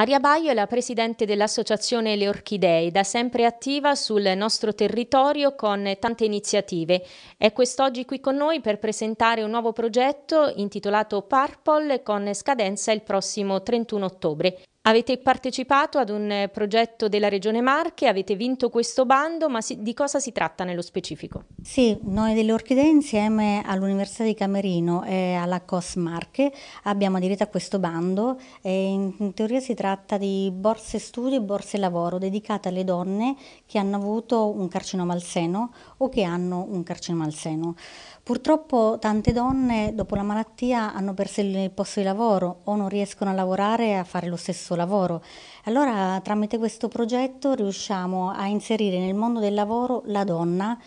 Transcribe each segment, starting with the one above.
Maria Baio è la presidente dell'Associazione Le Orchidee, da sempre attiva sul nostro territorio con tante iniziative. È quest'oggi qui con noi per presentare un nuovo progetto intitolato Purple con scadenza il prossimo 31 ottobre. Avete partecipato ad un progetto della Regione Marche, avete vinto questo bando, ma si, di cosa si tratta nello specifico? Sì, noi delle Orchidee insieme all'Università di Camerino e alla COS Marche abbiamo aderito a questo bando e in teoria si tratta di borse studio e borse lavoro dedicate alle donne che hanno avuto un carcinoma al seno o che hanno un carcinoma al seno. Purtroppo tante donne dopo la malattia hanno perso il posto di lavoro o non riescono a lavorare e a fare lo stesso lavoro. Allora tramite questo progetto riusciamo a inserire nel mondo del lavoro la donna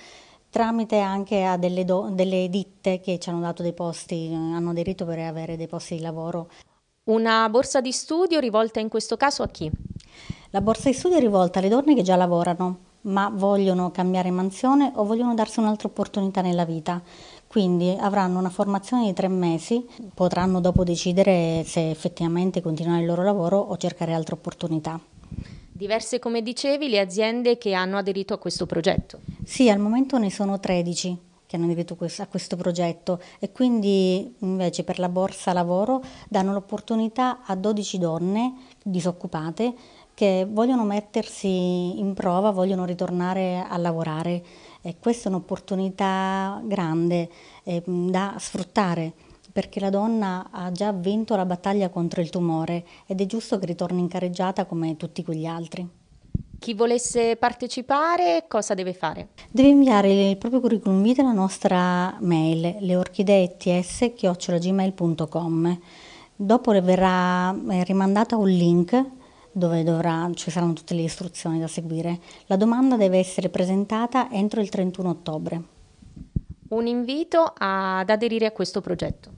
tramite anche a delle, do, delle ditte che ci hanno dato dei posti, hanno aderito per avere dei posti di lavoro. Una borsa di studio rivolta in questo caso a chi? La borsa di studio è rivolta alle donne che già lavorano, ma vogliono cambiare mansione o vogliono darsi un'altra opportunità nella vita. Quindi avranno una formazione di tre mesi, potranno dopo decidere se effettivamente continuare il loro lavoro o cercare altre opportunità. Diverse, come dicevi, le aziende che hanno aderito a questo progetto? Sì, al momento ne sono 13 che hanno aderito a questo progetto e quindi invece per la borsa lavoro danno l'opportunità a 12 donne disoccupate che vogliono mettersi in prova, vogliono ritornare a lavorare e questa è un'opportunità grande eh, da sfruttare perché la donna ha già vinto la battaglia contro il tumore ed è giusto che ritorni in careggiata come tutti quegli altri. Chi volesse partecipare cosa deve fare? Deve inviare il proprio curriculum vitae alla nostra mail leorchideets.gmail.com Dopo le verrà eh, rimandata un link dove dovrà, ci saranno tutte le istruzioni da seguire. La domanda deve essere presentata entro il 31 ottobre. Un invito ad aderire a questo progetto.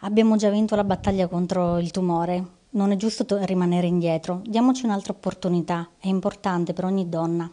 Abbiamo già vinto la battaglia contro il tumore, non è giusto rimanere indietro, diamoci un'altra opportunità, è importante per ogni donna.